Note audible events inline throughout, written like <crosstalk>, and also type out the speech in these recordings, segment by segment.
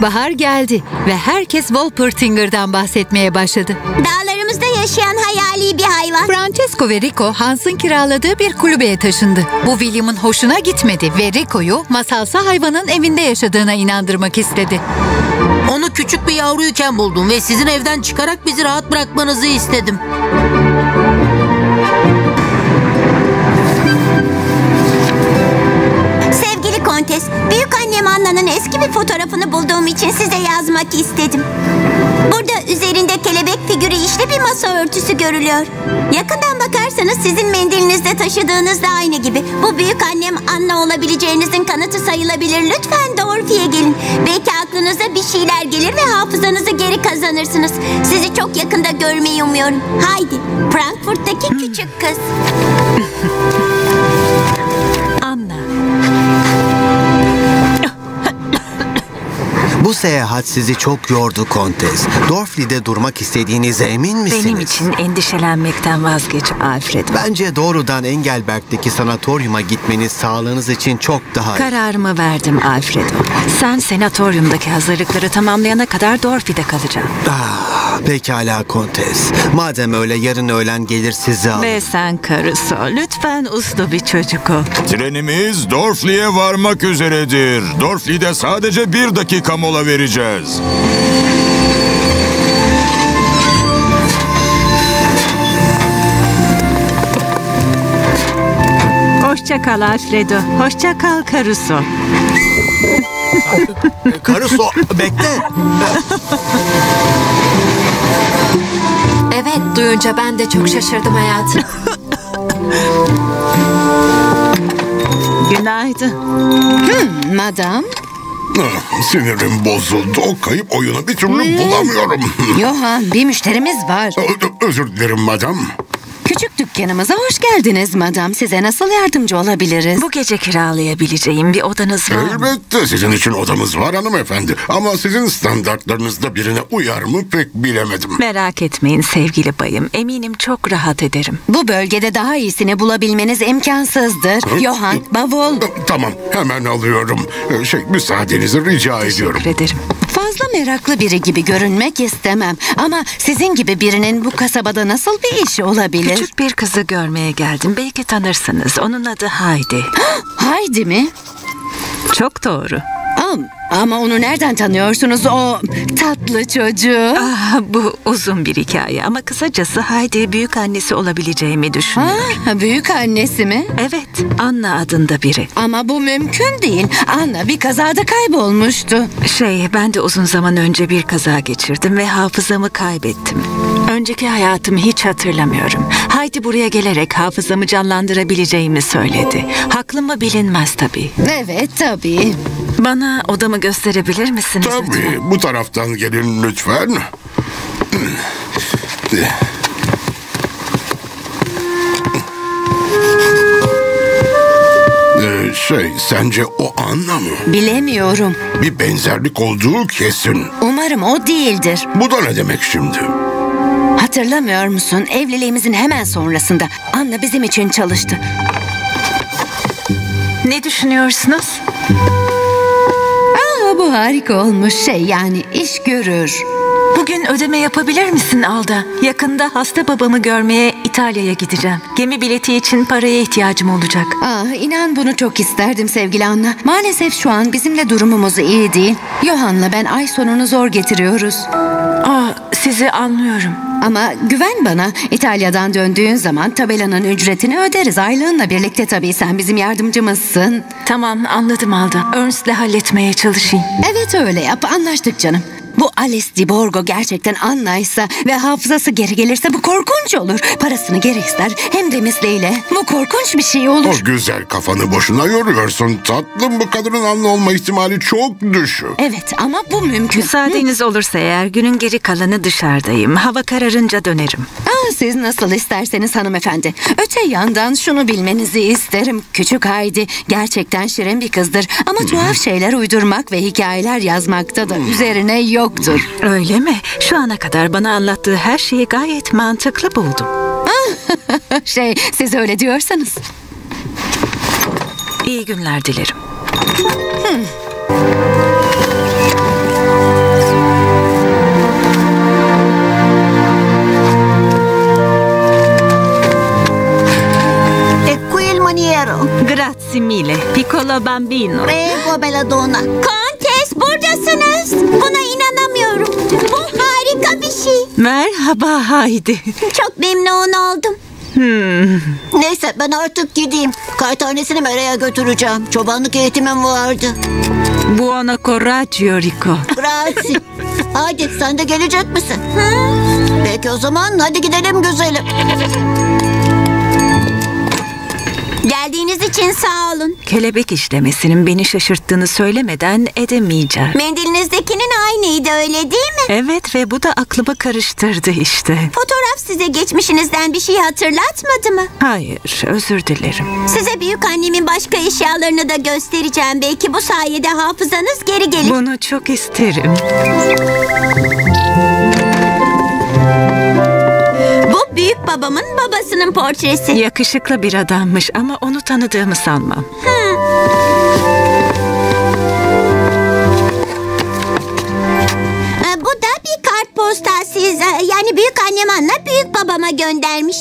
İlkbahar geldi ve herkes Wolpertinger'dan bahsetmeye başladı. Dağlarımızda yaşayan hayali bir hayvan. Francesco ve Rico Hans'ın kiraladığı bir kulübeye taşındı. Bu William'ın hoşuna gitmedi ve Rico'yu masalsı hayvanın evinde yaşadığına inandırmak istedi. Onu küçük bir yavruyken buldum ve sizin evden çıkarak bizi rahat bırakmanızı istedim. Kontes, büyük annem Anna'nın eski bir fotoğrafını bulduğum için size yazmak istedim. Burada üzerinde kelebek figürü işli bir masa örtüsü görülüyor. Yakından bakarsanız sizin mendilinizde taşıdığınız da aynı gibi. Bu büyük annem Anna olabileceğinizin kanıtı sayılabilir. Lütfen Dorfi'ye gelin. Belki aklınıza bir şeyler gelir ve hafızanızı geri kazanırsınız. Sizi çok yakında görmeyi umuyorum. Haydi, Frankfurt'taki küçük kız. <laughs> Bu seyahat sizi çok yordu Kontes. Dorfli'de durmak istediğinize emin misiniz? Benim için endişelenmekten vazgeç Alfred. Bence doğrudan Engelberg'deki sanatoryuma gitmeniz sağlığınız için çok daha... Kararımı verdim Alfredo. Sen senatoryumdaki hazırlıkları tamamlayana kadar Dorfi'de kalacağım. Ah, pekala Kontes. Madem öyle yarın öğlen gelir sizi alır. Ve sen karısı lütfen uslu bir çocuk ol. Trenimiz Dorfli'ye varmak üzeredir. Dorfli'de sadece bir dakika mola vereceğiz. Hoşça kal Alfredo. Hoşça kal Caruso. Karıso bekle. Evet duyunca ben de çok şaşırdım hayatım <laughs> Günaydın. Madam, Ah, Sinirim bozuldu. O kayıp oyunu bir türlü bulamıyorum. Johan bir müşterimiz var. Ö- Özür dilerim madam. Küçük dükkanımıza hoş geldiniz madam. Size nasıl yardımcı olabiliriz? Bu gece kiralayabileceğim bir odanız var mı? Elbette sizin için odamız var hanımefendi. Ama sizin standartlarınızda birine uyar mı pek bilemedim. Merak etmeyin sevgili bayım. Eminim çok rahat ederim. Bu bölgede daha iyisini bulabilmeniz imkansızdır. Johan, bavul. Tamam hemen alıyorum. Ee, Şey müsaadenizi rica ediyorum. Teşekkür ederim. Fazla meraklı biri gibi görünmek istemem. Ama sizin gibi birinin bu kasabada nasıl bir işi olabilir? Küçük bir kızı görmeye geldim. Belki tanırsınız. Onun adı Haydi. <gasps> Haydi mi? Çok doğru. Am, ama onu nereden tanıyorsunuz o tatlı çocuğu? Ah, bu uzun bir hikaye ama kısacası Haydi büyük annesi olabileceğimi düşünüyor. Ha, büyük annesi mi? Evet, Anna adında biri. Ama bu mümkün değil. Anna bir kazada kaybolmuştu. Şey, ben de uzun zaman önce bir kaza geçirdim ve hafızamı kaybettim. Önceki hayatımı hiç hatırlamıyorum. Haydi buraya gelerek hafızamı canlandırabileceğimi söyledi. Haklı mı bilinmez tabii. Evet tabii. Bana odamı gösterebilir misiniz? lütfen? Tabii bu taraftan gelin lütfen. Ee, şey sence o Anna mı? Bilemiyorum. Bir benzerlik olduğu kesin. Umarım o değildir. Bu da ne demek şimdi? Hatırlamıyor musun? Evliliğimizin hemen sonrasında Anna bizim için çalıştı. Ne düşünüyorsunuz? Bu harika olmuş şey yani iş görür. Bugün ödeme yapabilir misin Alda? Yakında hasta babamı görmeye İtalya'ya gideceğim. Gemi bileti için paraya ihtiyacım olacak. Ah inan bunu çok isterdim sevgili Anna. Maalesef şu an bizimle durumumuz iyi değil. Johan'la ben ay sonunu zor getiriyoruz. Aa, sizi anlıyorum. Ama güven bana İtalya'dan döndüğün zaman tabelanın ücretini öderiz. Aylığınla birlikte tabii sen bizim yardımcımızsın. Tamam anladım Alda. Ernst'le halletmeye çalışayım. Evet öyle yap anlaştık canım. Bu Alice Diborgo gerçekten Anna'ysa ve hafızası geri gelirse bu korkunç olur. Parasını geri ister hem de misliyle. Bu korkunç bir şey olur. O güzel kafanı boşuna yoruyorsun tatlım. Bu kadının anlı olma ihtimali çok düşük. Evet ama bu mümkün. Müsaadeniz olursa eğer günün geri kalanı dışarıdayım. Hava kararınca dönerim. Aa, siz nasıl isterseniz hanımefendi. Öte yandan şunu bilmenizi isterim. Küçük Haydi gerçekten şirin bir kızdır. Ama tuhaf şeyler uydurmak ve hikayeler yazmakta da üzerine yoktur. Öyle mi? Şu ana kadar bana anlattığı her şeyi gayet mantıklı buldum. <laughs> şey siz öyle diyorsanız. İyi günler dilerim. E maniero. Grazie mille. Piccolo bambino. Prego Belladonna. Kontes buradasınız. Buna inanamıyorum. Bu harika bir şey. Merhaba Haydi. Çok memnun oldum. Neyse ben artık gideyim. Kaytanesini Mera'ya götüreceğim. Çobanlık eğitimim vardı. Buona coraggio Rico. Grazie. <laughs> hadi sen de gelecek misin? Peki o zaman hadi gidelim güzelim. Geldiğiniz için sağ olun. Kelebek işlemesinin beni şaşırttığını söylemeden edemeyeceğim. Mendilinizdekinin aynıydı öyle değil mi? Evet ve bu da aklımı karıştırdı işte. Fotoğraf size geçmişinizden bir şey hatırlatmadı mı? Hayır, özür dilerim. Size büyük annemin başka eşyalarını da göstereceğim. Belki bu sayede hafızanız geri gelir. Bunu çok isterim. Büyük babamın babasının portresi. Yakışıklı bir adammış ama onu tanıdığımı sanmam. Ee, Bu da bir kartpostal size. Yani büyük annem Anna büyük babama göndermiş.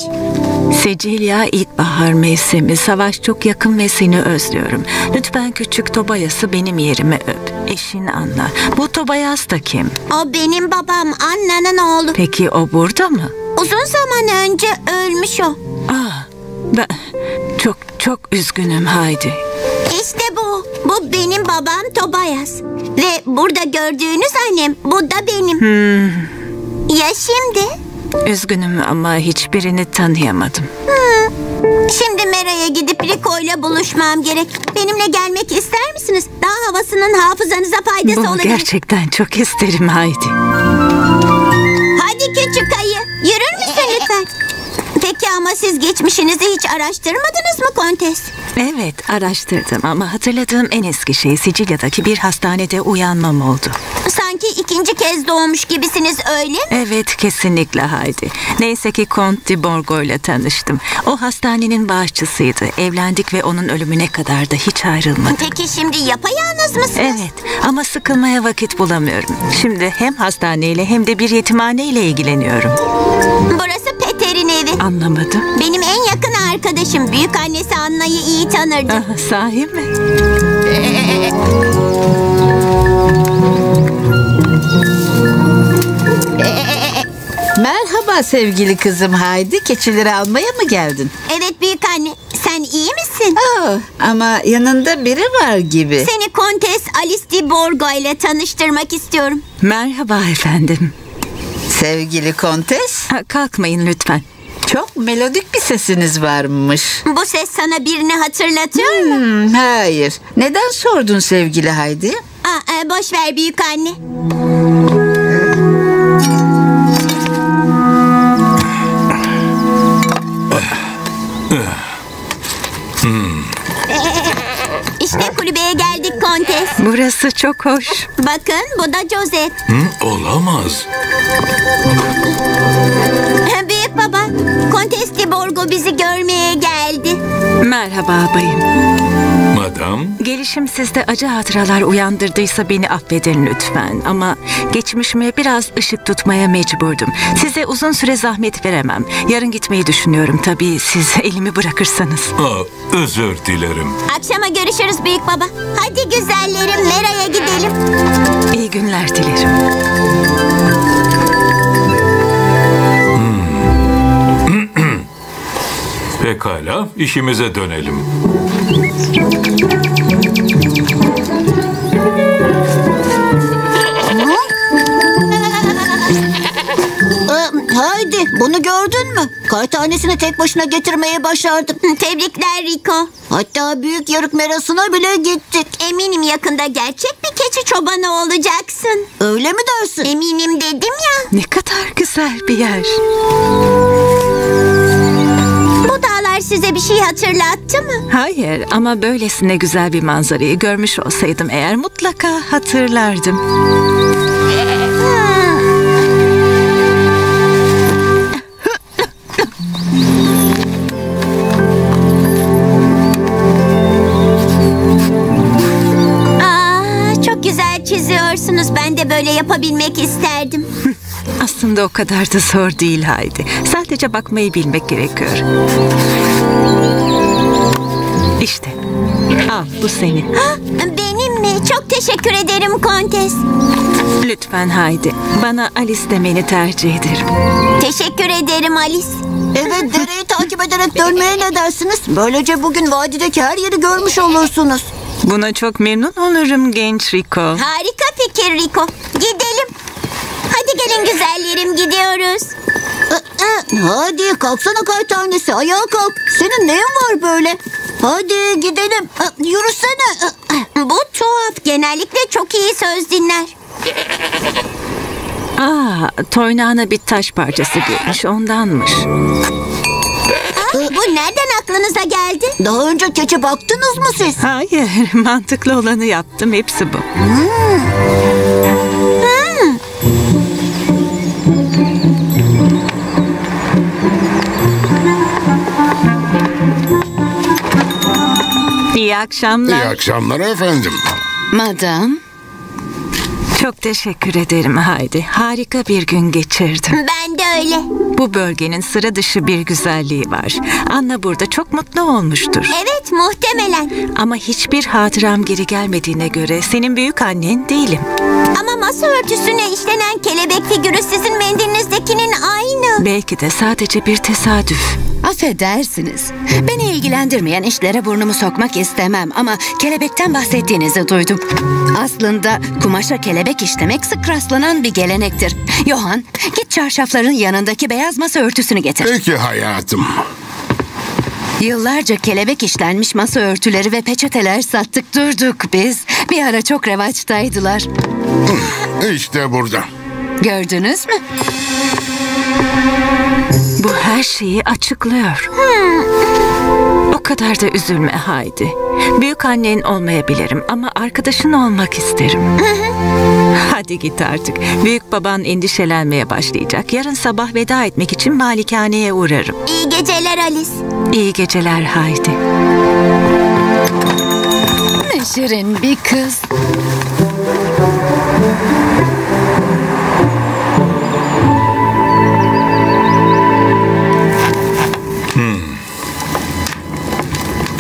Sicilya ilkbahar mevsimi. Savaş çok yakın ve seni özlüyorum. Lütfen küçük Tobayas'ı benim yerime öp. Eşin Anna. Bu Tobayas da kim? O benim babam Anna'nın oğlu. Peki o burada mı? Uzun zaman önce ölmüş o. Ah, ben çok çok üzgünüm Haydi. İşte bu. Bu benim babam Tobias. Ve burada gördüğünüz annem bu da benim. Ya şimdi? Üzgünüm ama hiçbirini tanıyamadım. Şimdi Mera'ya gidip Rico ile buluşmam gerek. Benimle gelmek ister misiniz? Daha havasının hafızanıza faydası Bunu olabilir. gerçekten çok isterim Haydi. Ama siz geçmişinizi hiç araştırmadınız mı Kontes? Evet araştırdım ama hatırladığım en eski şey Sicilya'daki bir hastanede uyanmam oldu. Sanki ikinci kez doğmuş gibisiniz öyle mi? Evet kesinlikle Haydi. Neyse ki Kont di Borgo ile tanıştım. O hastanenin bağışçısıydı. Evlendik ve onun ölümüne kadar da hiç ayrılmadık. Peki şimdi yapayalnız mısınız? Evet ama sıkılmaya vakit bulamıyorum. Şimdi hem hastaneyle hem de bir yetimhaneyle ilgileniyorum. Burası. Anlamadım. Benim en yakın arkadaşım. Büyük annesi Anna'yı iyi tanırdı. Ah, sahi mi? Merhaba sevgili kızım Haydi. Keçileri almaya mı geldin? Evet büyük anne. Sen iyi misin? Oh, ama yanında biri var gibi. Seni Kontes Alice di Borgo ile tanıştırmak istiyorum. Merhaba efendim. Sevgili kontes, Ha, kalkmayın lütfen. Melodik bir sesiniz varmış. Bu ses sana birini hatırlatıyor mu? Hmm, hayır. Neden sordun sevgili Haydi? Aa, e, boş ver büyük anne. İşte kulübeye geldik Kontes. Burası çok hoş. Bakın bu da Joseph. Olamaz. Büyük baba, Kontes di Borgo bizi görmeye geldi. Merhaba bayım. Madam, Gelişim sizde acı hatıralar uyandırdıysa beni affedin lütfen. Ama geçmişime biraz ışık tutmaya mecburdum. Size uzun süre zahmet veremem. Yarın gitmeyi düşünüyorum tabii siz <laughs> elimi bırakırsanız. Aa, özür dilerim. Akşama görüşürüz büyük baba. Hadi güzellerim Mera'ya gidelim. İyi günler dilerim. Pekala, işimize dönelim. Ee, Haydi, bunu gördün mü? Kar tanesini tek başına getirmeye başardım. Tebrikler Rico. Hatta büyük yarık merasına bile gittik. Eminim yakında gerçek bir keçi çobanı olacaksın. Öyle mi dersin? Eminim dedim ya. Ne kadar güzel bir yer. Dağlar size bir şey hatırlattı mı? Hayır ama böylesine güzel bir manzarayı görmüş olsaydım eğer mutlaka hatırlardım. Aa, çok güzel çiziyorsunuz. Ben de böyle yapabilmek isterdim. Aslında o kadar da zor değil Haydi. Sadece bakmayı bilmek gerekiyor. İşte. Al bu senin. Ha, benim mi? Çok teşekkür ederim Kontes. Lütfen Haydi. Bana Alice demeni tercih ederim. Teşekkür ederim Alice. Evet dereyi takip ederek dönmeye ne dersiniz? Böylece bugün vadideki her yeri görmüş olursunuz. Buna çok memnun olurum genç Rico. Harika fikir Rico. Gidelim. Hadi gelin güzellerim gidiyoruz. Hadi kalksana kay tanesi ayağa kalk. Senin neyin var böyle? Hadi gidelim. Yürüsene. Bu tuhaf. Genellikle çok iyi söz dinler. Aa, toynağına bir taş parçası girmiş ondanmış. Bu nereden aklınıza geldi? Daha önce keçe baktınız mı siz? Hayır, <laughs> mantıklı olanı yaptım. Hepsi bu. İyi akşamlar. İyi akşamlar efendim. Madam, Çok teşekkür ederim Haydi. Harika bir gün geçirdim. Ben de öyle. Bu bölgenin sıra dışı bir güzelliği var. Anna burada çok mutlu olmuştur. Evet muhtemelen. Ama hiçbir hatıram geri gelmediğine göre senin büyük annen değilim. Ama masa örtüsüne işlenen kelebek figürü sizin mendilinizdekinin aynı. Belki de sadece bir tesadüf. Affedersiniz. Beni ilgilendirmeyen işlere burnumu sokmak istemem ama kelebekten bahsettiğinizi duydum. Aslında kumaşa kelebek işlemek sık rastlanan bir gelenektir. Johan, git çarşafların yanındaki beyaz masa örtüsünü getir. Peki hayatım. Yıllarca kelebek işlenmiş masa örtüleri ve peçeteler sattık durduk biz. Bir ara çok revaçtaydılar. İşte burada. Gördünüz mü? Bu her şeyi açıklıyor. O kadar da üzülme Haydi. Büyük annen olmayabilirim ama arkadaşın olmak isterim. Hadi git artık. Büyük baban endişelenmeye başlayacak. Yarın sabah veda etmek için malikaneye uğrarım. İyi geceler Alice. İyi geceler Haydi. Ne şirin bir kız.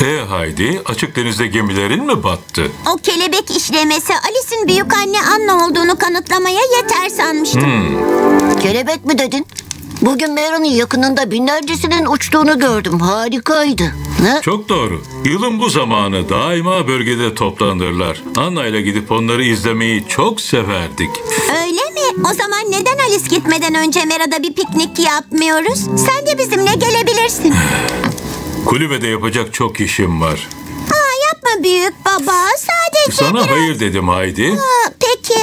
E Haydi, açık denizde gemilerin mi battı? O kelebek işlemesi Alice'in büyük anne Anna olduğunu kanıtlamaya yeter sanmıştım. Kelebek mi dedin? Bugün Mary'nin yakınında binlercesinin uçtuğunu gördüm. Harikaydı. Ne? Çok doğru. Yılın bu zamanı daima bölgede toplanırlar. Anna ile gidip onları izlemeyi çok severdik. Öyle mi? O zaman neden Alice gitmeden önce Mera'da bir piknik yapmıyoruz? Sen de bizimle gelebilirsin. <sighs> <laughs> Kulübede yapacak çok işim var. Aa, yapma büyük baba. Sadece Sana biraz... hayır dedim Haydi. Aa, peki.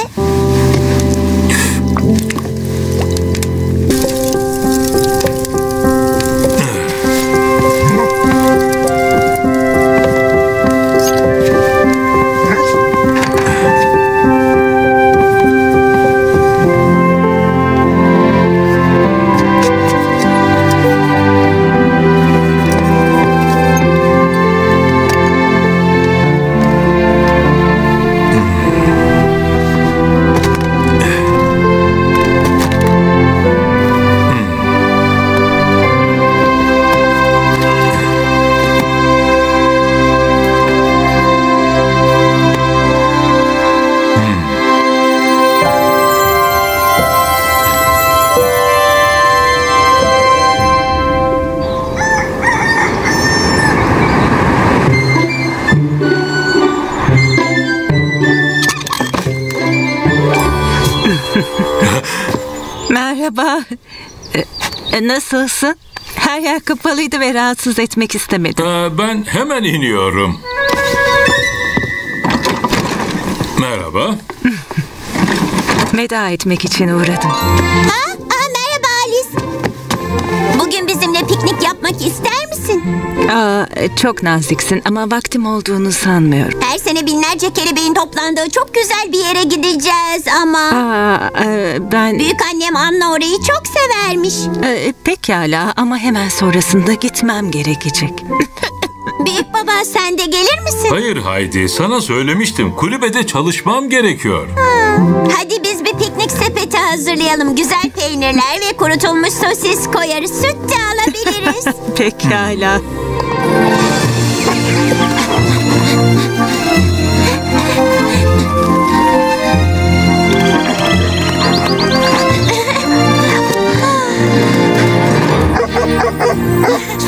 Merhaba. E, E, Nasılsın? Her yer kapalıydı ve rahatsız etmek istemedim. Ee, ben hemen iniyorum. Merhaba. Veda etmek için uğradım. Ha? Aa. Bugün bizimle piknik yapmak ister misin? Aa, çok naziksin ama vaktim olduğunu sanmıyorum. Her sene binlerce kelebeğin toplandığı çok güzel bir yere gideceğiz ama... Aa, e, ben... Büyük annem Anna orayı çok severmiş. E, pekala ama hemen sonrasında gitmem gerekecek. <laughs> Büyük baba sen de gelir misin? Hayır Haydi, sana söylemiştim. Kulübede çalışmam gerekiyor. Hadi biz bir piknik sepeti hazırlayalım. Güzel peynirler ve kurutulmuş sosis koyarız. Süt de alabiliriz. <laughs> Pekala.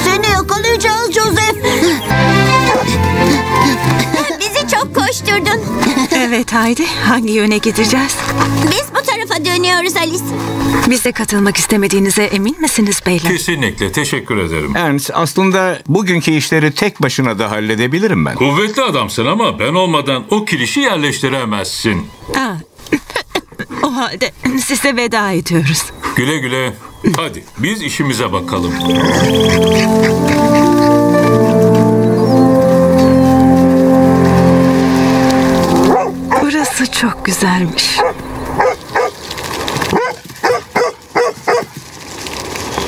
Seni yakalayacağız Joseph. Bizi çok koşturdun. Evet Haydi hangi yöne gideceğiz? Biz bu tarafa dönüyoruz Alice. Bize katılmak istemediğinize emin misiniz beyler? Kesinlikle, teşekkür ederim. Ernst aslında bugünkü işleri tek başına da halledebilirim ben. Kuvvetli adamsın ama ben olmadan o kirişi yerleştiremezsin. Aa, o halde size veda ediyoruz. Güle güle. Hadi biz işimize bakalım. Burası çok güzelmiş.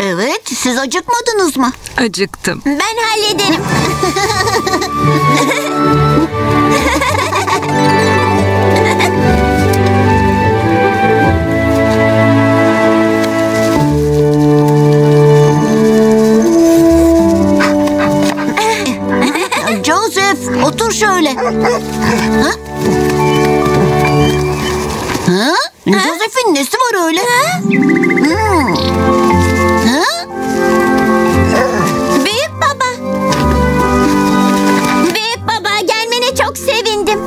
Evet, siz acıkmadınız mı? Acıktım. Ben hallederim. <laughs> şöyle. Ha? Ha? Joseph'in nesi var öyle? Hmm. Ha? Büyük baba. Büyük baba gelmene çok sevindim.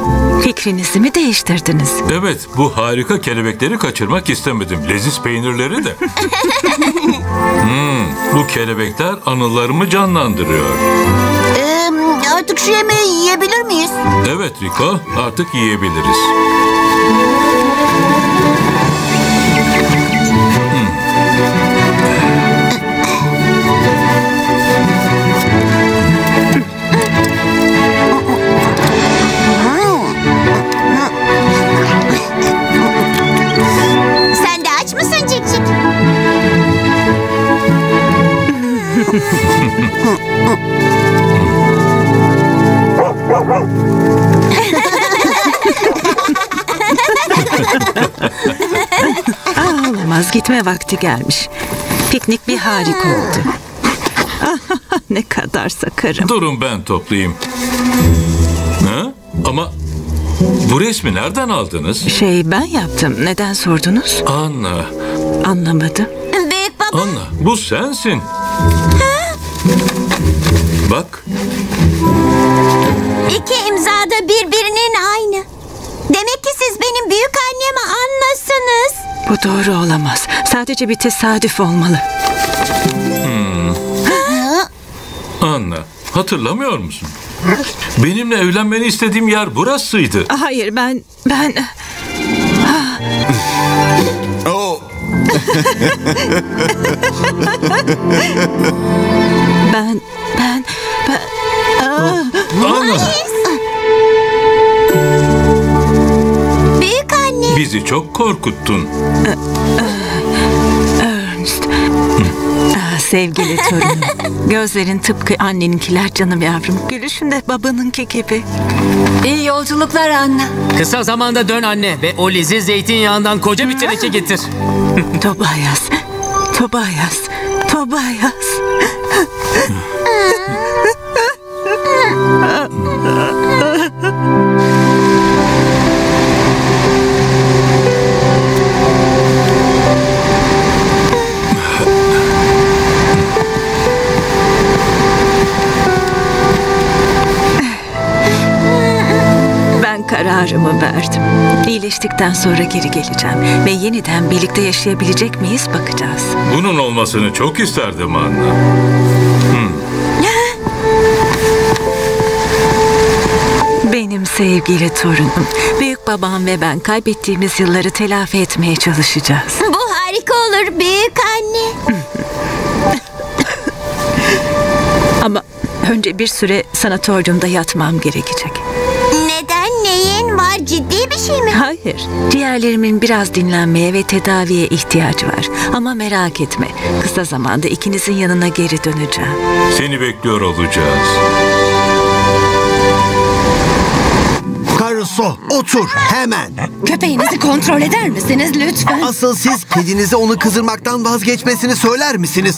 Fikrinizi mi değiştirdiniz? Evet, bu harika kelebekleri kaçırmak istemedim. Leziz peynirleri de. <laughs> Hmm, bu kelebekler anılarımı canlandırıyor. Artık şu yemeği yiyebilir miyiz? Evet Rico, artık yiyebiliriz. Sen de aç mısın Cikcik? <laughs> Aa, olamaz gitme vakti gelmiş. Piknik bir harika oldu. ne kadar sakarım. Durun ben toplayayım. Ha? Ama bu resmi nereden aldınız? Şey ben yaptım. Neden sordunuz? Anna, Anlamadım. Büyük baba. Anna bu sensin. Bak, İki imza da birbirinin aynı. Demek ki siz benim büyük annemi anlasınız. Bu doğru olamaz. Sadece bir tesadüf olmalı. Anna, hatırlamıyor musun? Benimle evlenmeni istediğim yer burasıydı. Hayır ben ben Oo, ben ben bizi çok korkuttun. Ernst. Aa, sevgili torunum. <laughs> Gözlerin tıpkı anneninkiler canım yavrum. Gülüşün de babanınki gibi. İyi yolculuklar Anna. Kısa zamanda dön anne ve o leziz zeytinyağından koca bir teneke getir. Tobias. Tobias. Tobias. Kararımı verdim. İyileştikten sonra geri geleceğim ve yeniden birlikte yaşayabilecek miyiz bakacağız. Bunun olmasını çok isterdim Anna. Benim sevgili torunum, büyük babam ve ben kaybettiğimiz yılları telafi etmeye çalışacağız. Bu harika olur büyük anne. Ama önce bir süre sanatoryumda yatmam gerekecek. Neden? Neyin var? Ciddi bir şey mi? Hayır, ciğerlerimin biraz dinlenmeye ve tedaviye ihtiyacı var. Ama merak etme, kısa zamanda ikinizin yanına geri döneceğim. Seni bekliyor olacağız. Caruso otur hemen. Köpeğinizi kontrol eder misiniz lütfen? Asıl siz kedinize onu kızdırmaktan vazgeçmesini söyler misiniz?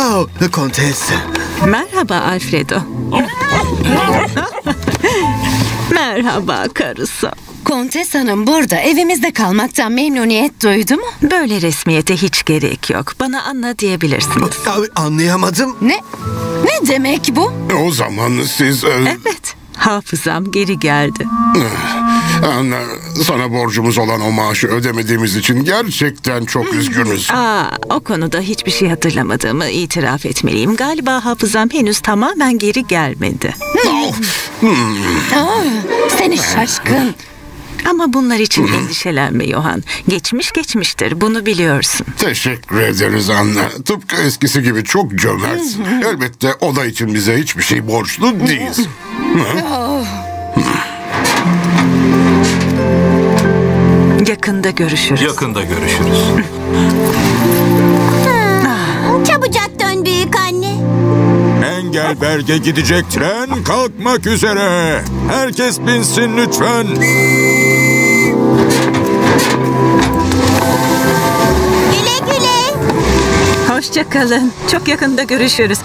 Oh, Kontes. Merhaba Alfredo. <laughs> Merhaba karısı. Kontes Hanım burada evimizde kalmaktan memnuniyet duydu mu? Böyle resmiyete hiç gerek yok. Bana Anna diyebilirsiniz. Anlayamadım. Ne? Ne demek bu? O zaman siz... e, Evet, hafızam geri geldi. Anne, sana borcumuz olan o maaşı ödemediğimiz için gerçekten çok üzgünüz. Aa, o konuda hiçbir şey hatırlamadığımı itiraf etmeliyim. Galiba hafızam henüz tamamen geri gelmedi. Aa, seni şaşkın. Ama bunlar için endişelenme Yohan. Geçmiş geçmiştir, bunu biliyorsun. Teşekkür ederiz anne. Tıpkı eskisi gibi çok cömertsin. Elbette o da için bize hiçbir şey borçlu değiliz. Yakında görüşürüz. Yakında görüşürüz. Çabucak dön büyük anne. Engelberg'e gidecek tren kalkmak üzere. Herkes binsin lütfen. Güle güle. Hoşça kalın. Çok yakında görüşürüz.